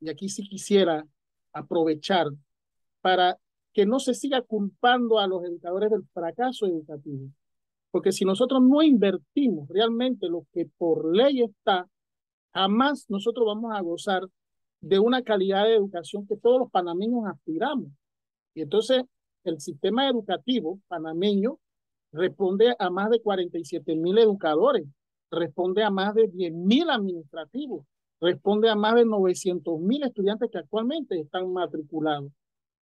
y aquí sí quisiera aprovechar para que no se siga culpando a los educadores del fracaso educativo. Porque si nosotros no invertimos realmente lo que por ley está, jamás nosotros vamos a gozar de una calidad de educación que todos los panameños aspiramos. Y entonces el sistema educativo panameño responde a más de 47 mil educadores, responde a más de 10 mil administrativos, responde a más de 900 mil estudiantes que actualmente están matriculados.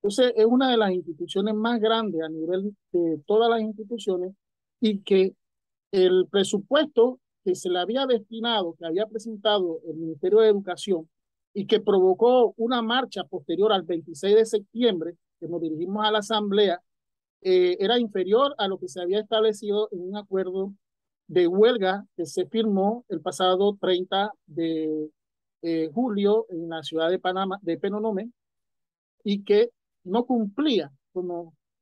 Entonces, es una de las instituciones más grandes a nivel de todas las instituciones y que el presupuesto que se le había destinado, que había presentado el Ministerio de Educación y que provocó una marcha posterior al 26 de septiembre, que nos dirigimos a la Asamblea, eh, era inferior a lo que se había establecido en un acuerdo de huelga que se firmó el pasado 30 de eh, julio en la ciudad de Panamá, de Penonomé, y que no cumplía con,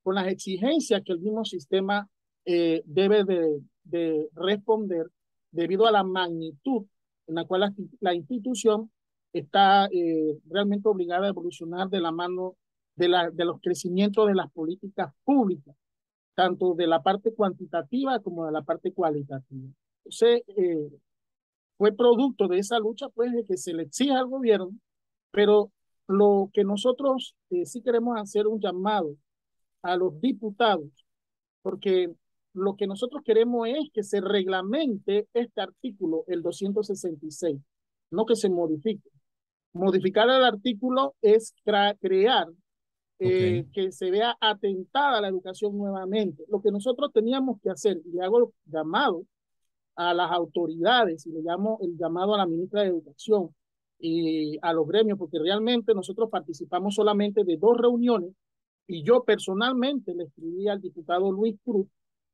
con las exigencias que el mismo sistema eh, debe de, de, responder debido a la magnitud en la cual la, institución está eh, realmente obligada a evolucionar de la mano de, la, de los crecimientos de las políticas públicas, tanto de la parte cuantitativa como de la parte cualitativa. Entonces, eh, fue producto de esa lucha, pues, de que se le exija al gobierno, pero lo que nosotros eh, sí queremos hacer un llamado a los diputados, porque lo que nosotros queremos es que se reglamente este artículo, el 266, no que se modifique. Modificar el artículo es crear eh, que se vea atentada la educación nuevamente. Lo que nosotros teníamos que hacer, y hago llamado a las autoridades y le llamo el llamado a la ministra de Educación y a los gremios, porque realmente nosotros participamos solamente de dos reuniones y yo personalmente le escribí al diputado Luis Cruz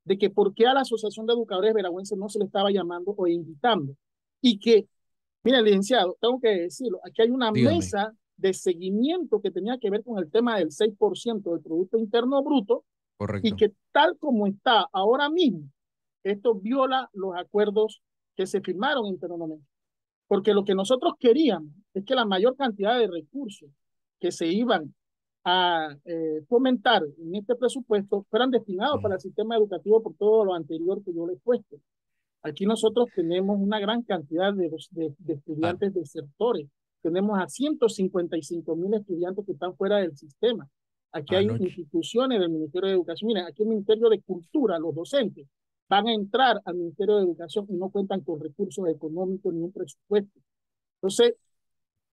de que por qué a la Asociación de Educadores Veragüenses no se le estaba llamando o invitando. Y que, mira, licenciado, tengo que decirlo, aquí hay una mesa de seguimiento que tenía que ver con el tema del 6% del Producto Interno Bruto Correcto. y que tal como está ahora mismo, esto viola los acuerdos que se firmaron internamente. Porque lo que nosotros queríamos es que la mayor cantidad de recursos que se iban a eh, fomentar en este presupuesto fueran destinados para el sistema educativo por todo lo anterior que yo le he puesto. Aquí nosotros tenemos una gran cantidad de, de, de estudiantes desertores. Tenemos a 155 mil estudiantes que están fuera del sistema. Aquí hay instituciones del Ministerio de Educación. Miren, aquí el Ministerio de Cultura, los docentes, van a entrar al Ministerio de Educación y no cuentan con recursos económicos ni un presupuesto. Entonces,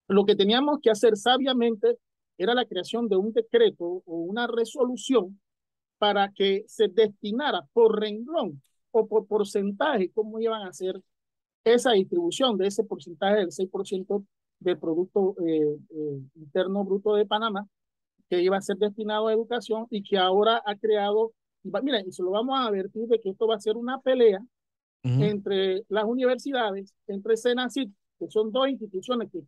lo que teníamos que hacer sabiamente era la creación de un decreto o una resolución para que se destinara por renglón o por porcentaje cómo iban a hacer esa distribución de ese porcentaje del 6% del Producto eh, eh, Interno Bruto de Panamá, que iba a ser destinado a educación y que ahora ha creado miren, y se lo vamos a advertir de que esto va a ser una pelea entre las universidades, entre Senacit, que son dos instituciones que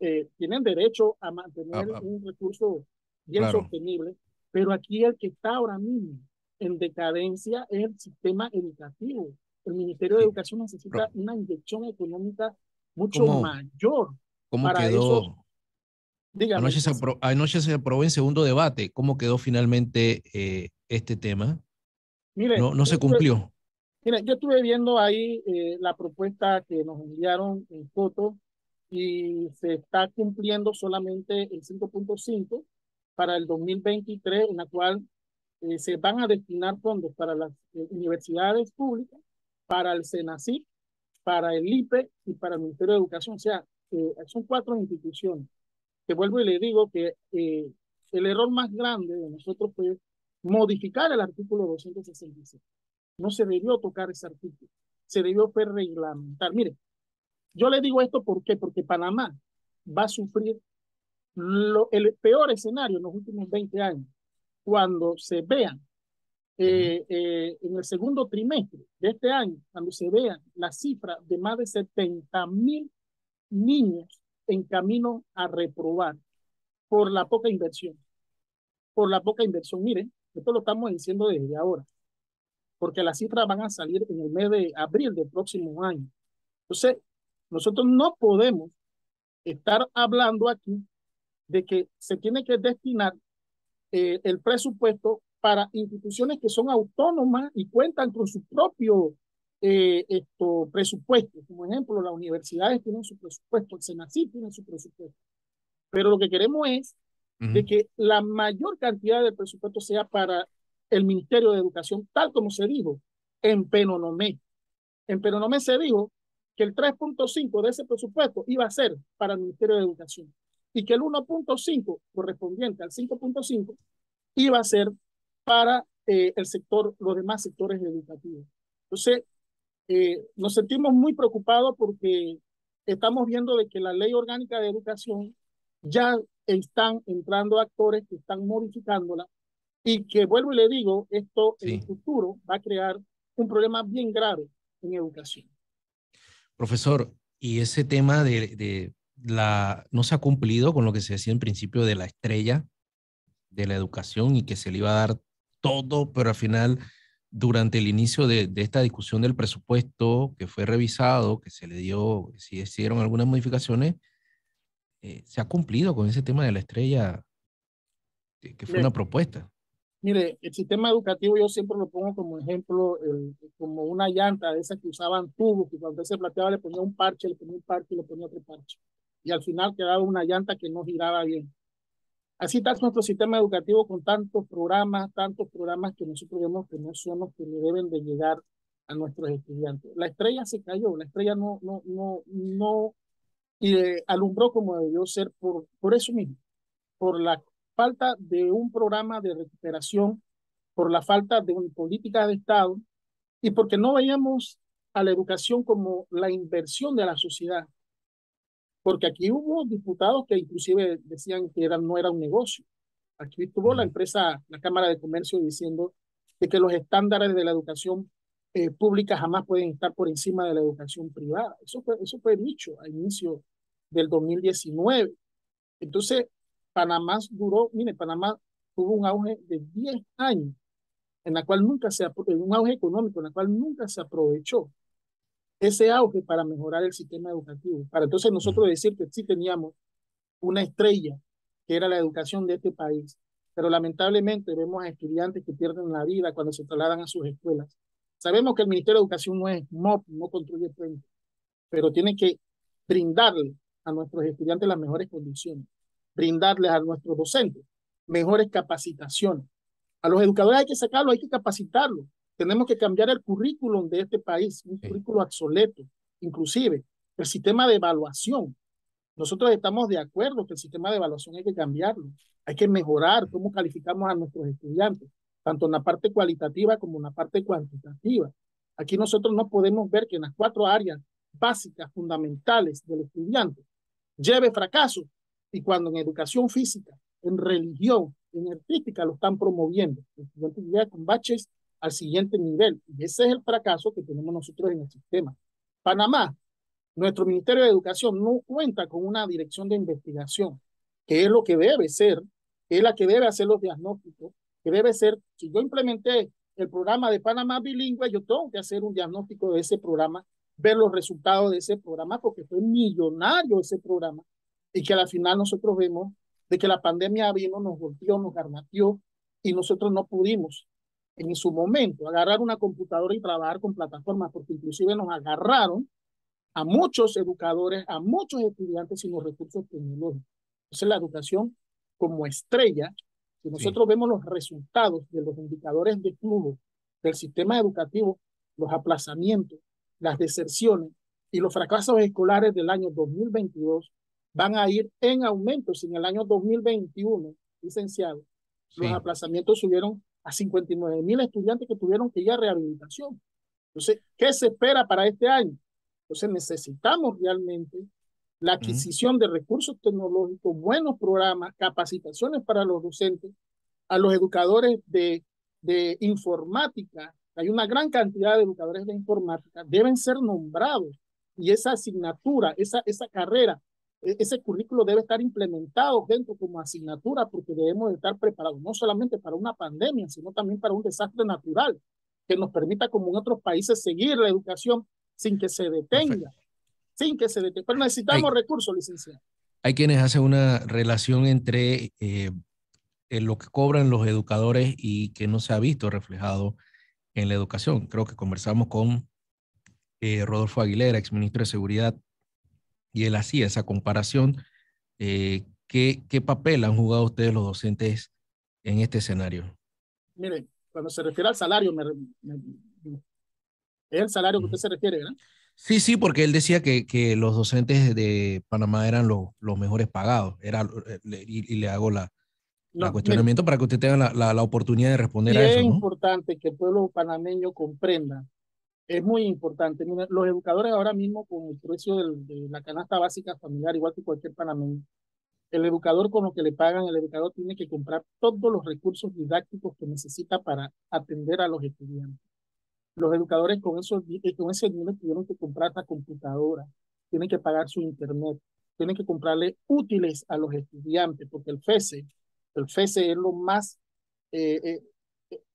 eh, tienen derecho a mantener ah, ah. un recurso bien sostenible, pero aquí el que está ahora mismo en decadencia es el sistema educativo. El Ministerio de Educación necesita una inyección económica mucho mayor. ¿Cómo quedó? Anoche, se anoche se aprobó en segundo debate. ¿Cómo quedó finalmente eh, este tema? Mire, no, no se cumplió. mire, yo estuve viendo ahí eh, la propuesta que nos enviaron en foto y se está cumpliendo solamente el 5.5 para el 2023, en la cual eh, se van a destinar fondos para las eh, universidades públicas, para el SENACI, para el IPE y para el Ministerio de Educación. O sea, son cuatro instituciones. Que vuelvo y le digo que el error más grande de nosotros fue modificar el artículo 266. No se debió tocar ese artículo, se debió reglamentar. Mire, yo le digo esto ¿por qué? porque Panamá va a sufrir lo, el peor escenario en los últimos 20 años, cuando se vean eh, eh, en el segundo trimestre de este año, cuando se vean la cifra de más de 70 mil niños en camino a reprobar por la poca inversión. Por la poca inversión. Miren, esto lo estamos diciendo desde ahora, porque las cifras van a salir en el mes de abril del próximo año. Entonces, nosotros no podemos estar hablando aquí de que se tiene que destinar eh, el presupuesto para instituciones que son autónomas y cuentan con su propio eh, esto, presupuesto. Como ejemplo, las universidades tienen su presupuesto, el SENACI tiene su presupuesto. Pero lo que queremos es de que la mayor cantidad del presupuesto sea para el Ministerio de Educación, tal como se dijo en Penonomé. En Penonomé se dijo que el 3.5 de ese presupuesto iba a ser para el Ministerio de Educación y que el 1.5 correspondiente al 5.5 iba a ser para eh, el sector, los demás sectores educativos. Entonces, eh, nos sentimos muy preocupados porque estamos viendo de que la ley orgánica de educación ya están entrando actores que están modificándola y que, vuelvo y le digo, esto en el futuro va a crear un problema bien grave en educación. Profesor, y ese tema de, de la, no se ha cumplido con lo que se decía en principio de la estrella de la educación y que se le iba a dar todo, pero al final, durante el inicio de, de esta discusión del presupuesto que fue revisado, que se le dio, si hicieron algunas modificaciones, eh, se ha cumplido con ese tema de la estrella, que, fue una propuesta. Mire, el sistema educativo yo siempre lo pongo como ejemplo, como una llanta de esas que usaban tubos, que cuando se plateaba le ponía un parche, le ponía un parche y le ponía otro parche. Y al final quedaba una llanta que no giraba bien. Así está nuestro sistema educativo con tantos programas, tantos programas que nosotros vemos que no son los que le deben de llegar a nuestros estudiantes. La estrella se cayó, la estrella no, no, no, no y alumbró como debió ser por, por eso mismo, por la falta de un programa de recuperación, por la falta de una política de Estado y porque no veíamos a la educación como la inversión de la sociedad. Porque aquí hubo diputados que inclusive decían que era, no era un negocio. Aquí estuvo la empresa, la Cámara de Comercio diciendo de que los estándares de la educación eh, pública jamás pueden estar por encima de la educación privada. Eso fue, eso fue dicho a inicio del 2019. Entonces, Panamá duró, mire, Panamá tuvo un auge de 10 años, en la cual nunca se, un auge económico, en la cual nunca se aprovechó ese auge para mejorar el sistema educativo. Para entonces nosotros decir que sí teníamos una estrella, que era la educación de este país, pero lamentablemente vemos a estudiantes que pierden la vida cuando se trasladan a sus escuelas Sabemos que el Ministerio de Educación no es MOP, no construye puentes, pero tiene que brindarle a nuestros estudiantes las mejores condiciones, brindarles a nuestros docentes mejores capacitaciones. A los educadores hay que sacarlo, hay que capacitarlo. Tenemos que cambiar el currículum de este país, un currículo obsoleto, inclusive el sistema de evaluación. Nosotros estamos de acuerdo que el sistema de evaluación hay que cambiarlo, hay que mejorar cómo calificamos a nuestros estudiantes tanto en la parte cualitativa como en la parte cuantitativa. Aquí nosotros no podemos ver que en las cuatro áreas básicas, fundamentales del estudiante, lleve fracaso y cuando en educación física, en religión, en artística lo están promoviendo. El estudiante llega con baches al siguiente nivel y ese es el fracaso que tenemos nosotros en el sistema. Panamá, nuestro Ministerio de Educación no cuenta con una dirección de investigación, que es lo que debe ser, es la que debe hacer los diagnósticos, que debe ser, si yo implementé el programa de Panamá bilingüe, yo tengo que hacer un diagnóstico de ese programa, ver los resultados de ese programa, porque fue millonario ese programa, y que al final nosotros vemos de que la pandemia vino, nos golpeó, nos garnateó, y nosotros no pudimos en su momento agarrar una computadora y trabajar con plataformas, porque inclusive nos agarraron a muchos educadores, a muchos estudiantes sin los recursos tecnológicos. Entonces la educación como estrella si nosotros vemos los resultados de los indicadores de flujo del sistema educativo, los aplazamientos, las deserciones y los fracasos escolares del año 2022 van a ir en aumento. Si en el año 2021, licenciado, los aplazamientos subieron a 59 mil estudiantes que tuvieron que ir a rehabilitación. Entonces, ¿qué se espera para este año? Entonces, necesitamos realmente la adquisición de recursos tecnológicos, buenos programas, capacitaciones para los docentes, a los educadores de, de informática. Hay una gran cantidad de educadores de informática, deben ser nombrados y esa asignatura, esa, esa carrera, ese currículo debe estar implementado dentro como asignatura porque debemos estar preparados no solamente para una pandemia, sino también para un desastre natural que nos permita, como en otros países, seguir la educación sin que se detenga sin que se detenga. Pero necesitamos recursos, licenciado. hay quienes hacen una relación entre eh, lo que cobran los educadores y que no se ha visto reflejado en la educación. Creo que conversamos con eh, Rodolfo Aguilera, exministro de Seguridad, y él hacía esa comparación. Eh, ¿qué, ¿Qué papel han jugado ustedes los docentes en este escenario? Mire, cuando se refiere al salario, me, es el salario que usted se refiere, ¿verdad? Sí, sí, porque él decía que, que los docentes de Panamá eran los, los mejores pagados. Era, y, y le hago la, no, cuestionamiento para que usted tenga la, la, la oportunidad de responder a eso. Es importante que el pueblo panameño comprenda. Es muy importante. los educadores ahora mismo con el precio de la canasta básica familiar, igual que cualquier panameño, el educador con lo que le pagan, el educador tiene que comprar todos los recursos didácticos que necesita para atender a los estudiantes. Los educadores con, eso, eh, con ese dinero tuvieron que comprar la computadora, tienen que pagar su internet, tienen que comprarle útiles a los estudiantes, porque el FESE, el FESE es lo más, eh, eh,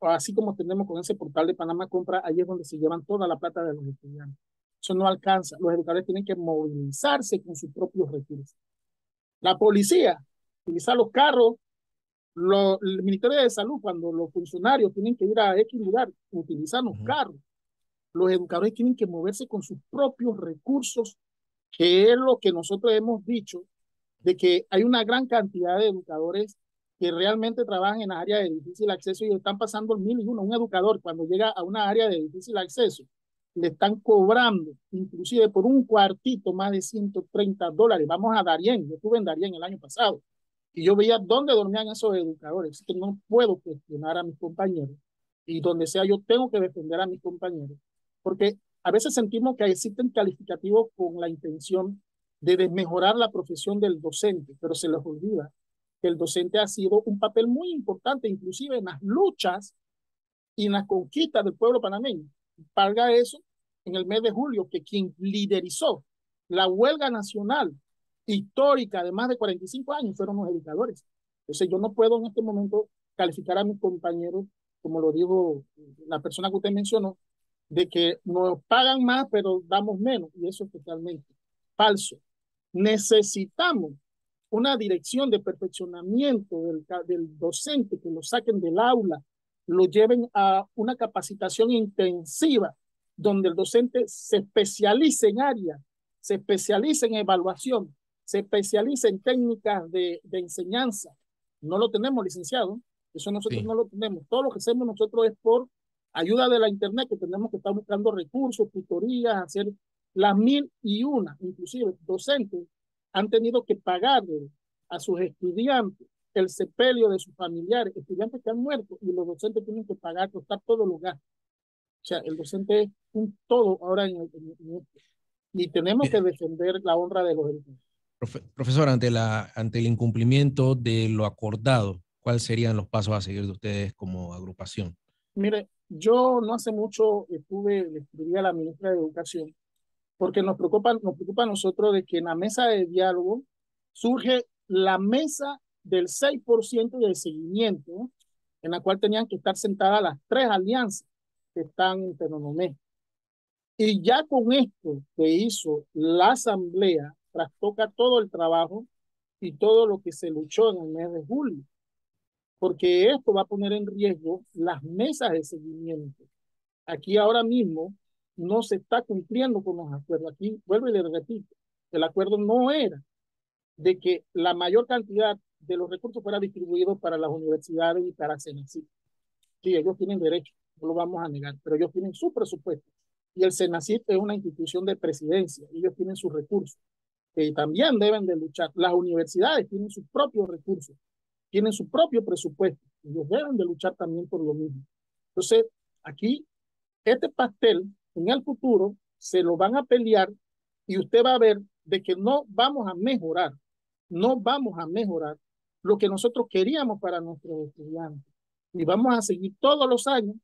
así como tenemos con ese portal de Panamá Compra, ahí es donde se llevan toda la plata de los estudiantes. Eso no alcanza. Los educadores tienen que movilizarse con sus propios recursos. La policía, utilizar los carros, el Ministerio de Salud, cuando los funcionarios tienen que ir a X lugar, utilizar los carros. Los educadores tienen que moverse con sus propios recursos, que es lo que nosotros hemos dicho, de que hay una gran cantidad de educadores que realmente trabajan en áreas de difícil acceso y están pasando el mil y uno. Un educador cuando llega a una área de difícil acceso, le están cobrando, inclusive por un cuartito, más de 130 dólares. Vamos a Darien, yo estuve en Darien el año pasado y yo veía dónde dormían esos educadores. Así que no puedo cuestionar a mis compañeros y donde sea yo tengo que defender a mis compañeros, porque a veces sentimos que existen calificativos con la intención de desmejorar la profesión del docente, pero se les olvida que el docente ha sido un papel muy importante, inclusive en las luchas y en las conquistas del pueblo panameño. Valga eso en el mes de julio, que quien liderizó la huelga nacional histórica de más de 45 años fueron los educadores. Entonces yo no puedo en este momento calificar a mis compañeros, como lo dijo la persona que usted mencionó, de que nos pagan más pero damos menos, y eso es totalmente falso. Necesitamos una dirección de perfeccionamiento del, del docente, que lo saquen del aula, lo lleven a una capacitación intensiva, donde el docente se especialice en área, se especialice en evaluación, se especialice en técnicas de, de enseñanza. No lo tenemos, licenciado. Eso nosotros no lo tenemos. Todo lo que hacemos nosotros es por ayuda de la Internet, que tenemos que estar buscando recursos, tutorías, hacer las mil y una, inclusive docentes han tenido que pagarle a sus estudiantes el sepelio de sus familiares, estudiantes que han muerto, y los docentes tienen que pagar, costar todos los gastos. O sea, el docente es un todo ahora en, esto. Y tenemos que defender la honra de los educadores. profesor, ante, la, ante el incumplimiento de lo acordado, ¿cuáles serían los pasos a seguir de ustedes como agrupación? Mire, yo no hace mucho estuve, le escribí a la ministra de Educación porque nos preocupa, nos preocupa a nosotros de que en la mesa de diálogo surge la mesa del 6% de seguimiento, en la cual tenían que estar sentadas las tres alianzas que están en Tenonomé. Y ya con esto que hizo la asamblea, trastoca todo el trabajo y todo lo que se luchó en el mes de julio, porque esto va a poner en riesgo las mesas de seguimiento. Aquí ahora mismo no se está cumpliendo con los acuerdos. Aquí vuelvo y le repito, el acuerdo no era de que la mayor cantidad de los recursos fuera distribuido para las universidades y para Senacid. Sí, ellos tienen derecho, no lo vamos a negar, pero ellos tienen su presupuesto. Y el Senacid es una institución de presidencia, ellos tienen sus recursos, que también deben de luchar. Las universidades tienen sus propios recursos, tienen su propio presupuesto, ellos deben de luchar también por lo mismo. Entonces, aquí, este pastel en el futuro se lo van a pelear y usted va a ver de que no vamos a mejorar, no vamos a mejorar lo que nosotros queríamos para nuestros estudiantes. Y vamos a seguir todos los años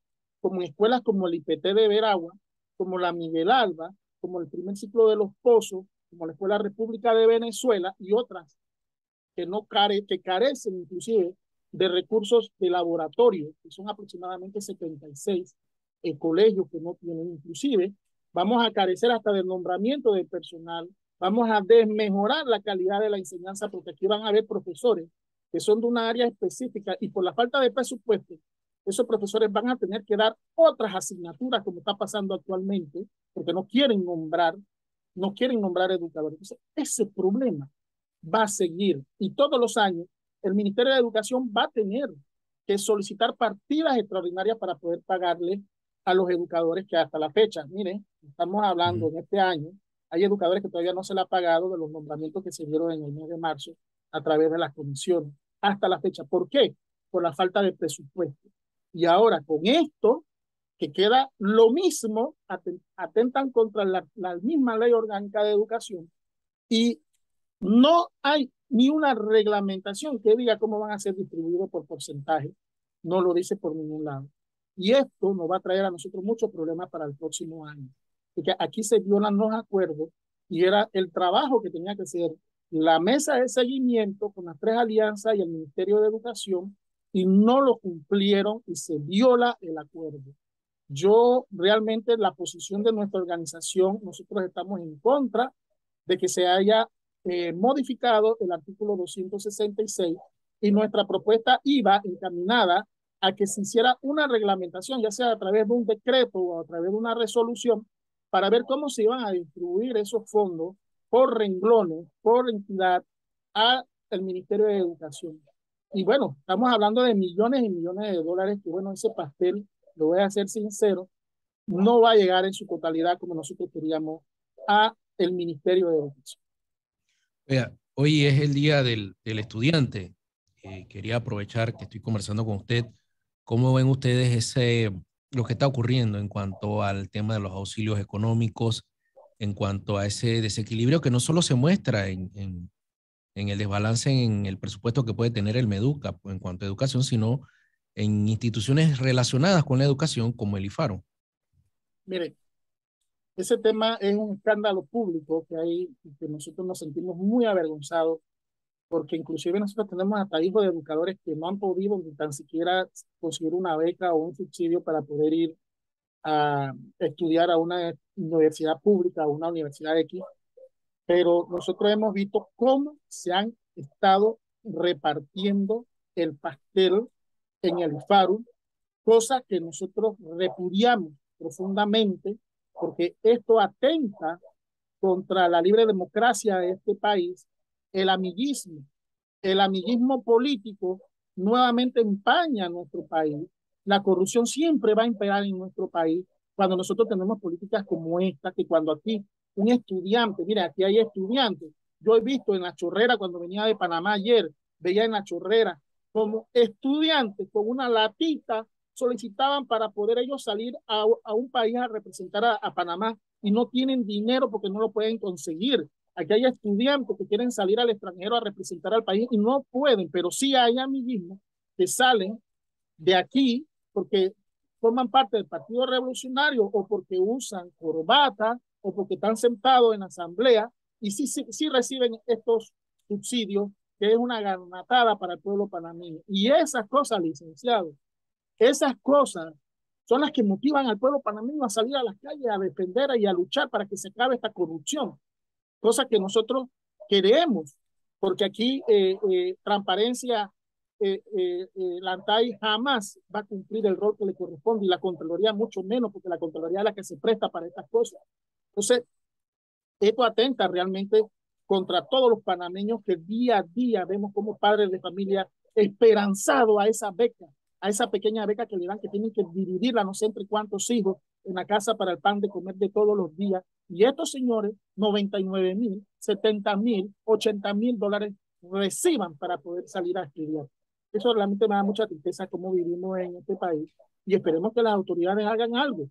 como escuelas como el IPT de Veragua, como la Miguel Alba, como el primer ciclo de los Pozos, como la Escuela República de Venezuela y otras que no care, que carecen inclusive de recursos de laboratorio, que son aproximadamente 76 el colegios que no tienen inclusive, vamos a carecer hasta del nombramiento del personal vamos a desmejorar la calidad de la enseñanza porque aquí van a haber profesores que son de una área específica y por la falta de presupuesto, esos profesores van a tener que dar otras asignaturas como está pasando actualmente porque no quieren nombrar, no quieren nombrar educadores. Entonces, ese problema va a seguir y todos los años el Ministerio de Educación va a tener que solicitar partidas extraordinarias para poder pagarle a los educadores que hasta la fecha, miren, estamos hablando en este año, hay educadores que todavía no se le ha pagado de los nombramientos que se dieron en el mes de marzo a través de las comisiones hasta la fecha. ¿Por qué? Por la falta de presupuesto. Y ahora con esto, que queda lo mismo, atentan contra la, la misma ley orgánica de educación y no hay ni una reglamentación que diga cómo van a ser distribuidos por porcentaje. No lo dice por ningún lado. Y esto nos va a traer a nosotros muchos problemas para el próximo año. Porque aquí se violan los acuerdos y era el trabajo que tenía que hacer la mesa de seguimiento con las tres alianzas y el Ministerio de Educación y no lo cumplieron y se viola el acuerdo. Yo realmente la posición de nuestra organización, nosotros estamos en contra de que se haya eh, modificado el artículo 266 y nuestra propuesta iba encaminada a que se hiciera una reglamentación, ya sea a través de un decreto o a través de una resolución, para ver cómo se iban a distribuir esos fondos por renglones, por entidad, al Ministerio de Educación. Y bueno, estamos hablando de millones y millones de dólares, que bueno, ese pastel, lo voy a ser sincero, no va a llegar en su totalidad como nosotros queríamos a el Ministerio de Educación hoy es el día del, estudiante. Eh, quería aprovechar que estoy conversando con usted. ¿Cómo ven ustedes ese, lo que está ocurriendo en cuanto al tema de los auxilios económicos, en cuanto a ese desequilibrio que no solo se muestra en, en, en el desbalance en el presupuesto que puede tener el MEDUCA en cuanto a educación, sino en instituciones relacionadas con la educación como el IFARO? Mire, ese tema es un escándalo público que hay que nosotros nos sentimos muy avergonzados porque inclusive nosotros tenemos hasta hijos de educadores que no han podido ni tan siquiera conseguir una beca o un subsidio para poder ir a estudiar a una universidad pública, a una universidad X, pero nosotros hemos visto cómo se han estado repartiendo el pastel en el FARU, cosa que nosotros repudiamos profundamente porque esto atenta contra la libre democracia de este país, el amiguismo, el amiguismo político nuevamente empaña nuestro país. La corrupción siempre va a imperar en nuestro país cuando nosotros tenemos políticas como esta, que cuando aquí un estudiante, mira, aquí hay estudiantes, yo he visto en la chorrera cuando venía de Panamá ayer, veía en la chorrera como estudiantes con una latita solicitaban para poder ellos salir a, a un país a representar a, a, Panamá y no tienen dinero porque no lo pueden conseguir. Aquí hay estudiantes que quieren salir al extranjero a representar al país y no pueden, pero sí hay amiguismo que salen de aquí porque forman parte del Partido Revolucionario o porque usan corbata o porque están sentados en asamblea y sí, sí, sí reciben estos subsidios que es una garnatada para el pueblo panameño. Y esas cosas, licenciados, esas cosas son las que motivan al pueblo panameño a salir a las calles, a defender y a luchar para que se acabe esta corrupción. Cosa que nosotros queremos, porque aquí eh, eh, transparencia, eh, la ANTAI jamás va a cumplir el rol que le corresponde y la Contraloría mucho menos, porque la Contraloría es la que se presta para estas cosas. Entonces, esto atenta realmente contra todos los panameños que día a día vemos como padres de familia esperanzados a esa beca a esa pequeña beca que le dan, que tienen que dividirla no sé entre cuántos hijos en la casa para el pan de comer de todos los días. Y estos señores, 99 mil, 70 mil, 80 mil dólares reciban para poder salir a estudiar. Eso realmente me da mucha tristeza cómo vivimos en este país y esperemos que las autoridades hagan algo.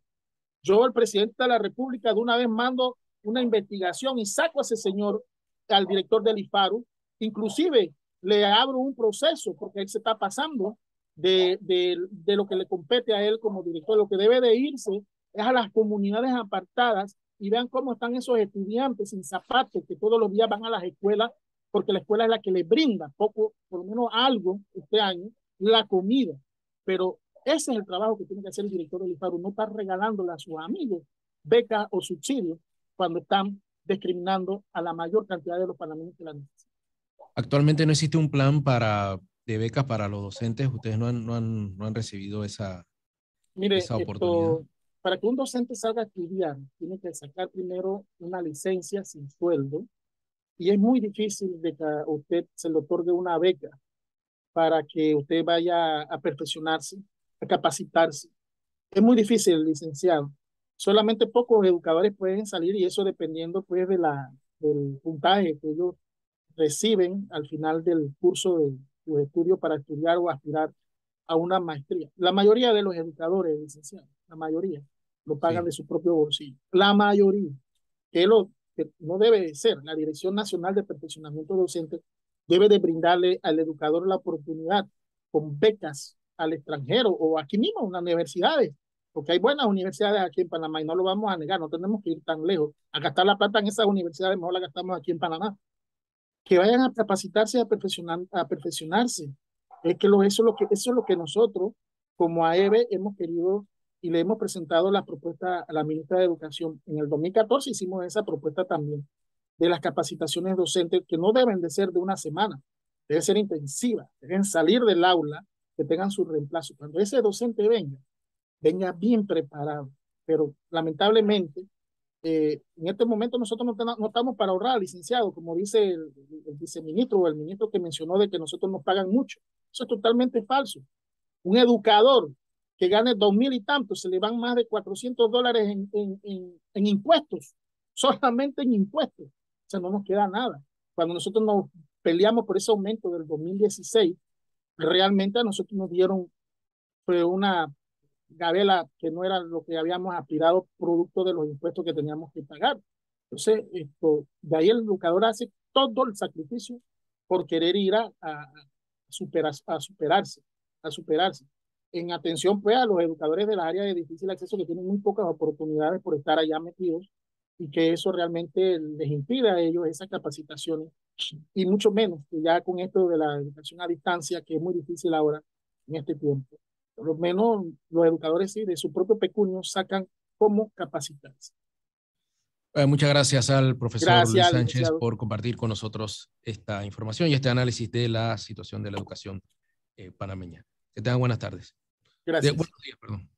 Yo, el presidente de la República, de una vez mando una investigación y saco a ese señor, al director del IFARU, inclusive le abro un proceso porque él se está pasando de, de, de, lo que le compete a él como director. Lo que debe de irse es a las comunidades apartadas y vean cómo están esos estudiantes sin zapatos que todos los días van a las escuelas porque la escuela es la que les brinda poco, por lo menos algo este año, la comida. Pero ese es el trabajo que tiene que hacer el director del IFARU, no estar regalándole a sus amigos becas o subsidios cuando están discriminando a la mayor cantidad de los panameños que la necesitan. Actualmente no existe un plan para, de becas para los docentes. Ustedes no han, no han, no han recibido esa, Mire, esa oportunidad. Esto, para que un docente salga a estudiar, tiene que sacar primero una licencia sin sueldo y es muy difícil de que usted se le otorgue una beca para que usted vaya a perfeccionarse, a capacitarse. Es muy difícil, licenciado. Solamente pocos educadores pueden salir y eso dependiendo pues de la, del puntaje que ellos reciben al final del curso de su estudio para estudiar o aspirar a una maestría. La mayoría de los educadores, licenciados, la mayoría, lo pagan de su propio bolsillo. La mayoría, que lo que no debe ser, la Dirección Nacional de Perfeccionamiento Docente debe de brindarle al educador la oportunidad con becas al extranjero o aquí mismo en las universidades, porque hay buenas universidades aquí en Panamá y no lo vamos a negar, no tenemos que ir tan lejos a gastar la plata en esas universidades, mejor la gastamos aquí en Panamá que vayan a capacitarse, a, perfeccionar, a perfeccionarse. Es que lo, eso, es lo que, eso es lo que nosotros, como AEB, hemos querido y le hemos presentado la propuesta a la ministra de Educación. En el 2014 hicimos esa propuesta también de las capacitaciones docentes que no deben de ser de una semana, deben ser intensivas, deben salir del aula, que tengan su reemplazo. Cuando ese docente venga, venga bien preparado, pero lamentablemente eh, en este momento nosotros no, estamos para ahorrar, licenciado, como dice el, viceministro o el ministro que mencionó de que nosotros nos pagan mucho. Eso es totalmente falso. Un educador que gane dos mil y tantos, se le van más de 400 dólares en, en, en, impuestos, solamente en impuestos. O sea, no nos queda nada. Cuando nosotros nos peleamos por ese aumento del 2016, realmente a nosotros nos dieron fue una Gabela, que no era lo que habíamos aspirado producto de los impuestos que teníamos que pagar. Entonces, esto, de ahí el educador hace todo el sacrificio por querer ir a, a, superar, a superarse, a superarse. En atención, pues, a los educadores de las áreas de difícil acceso que tienen muy pocas oportunidades por estar allá metidos y que eso realmente les impide a ellos esas capacitaciones y mucho menos que ya con esto de la educación a distancia, que es muy difícil ahora en este tiempo por lo menos los educadores sí, de su propio pecunio sacan cómo capacitarse. Eh, muchas gracias al profesor Luis Sánchez por compartir con nosotros esta información y este análisis de la situación de la educación eh, panameña. Que tengan buenas tardes. Gracias. buenos días, perdón.